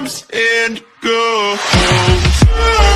and go home.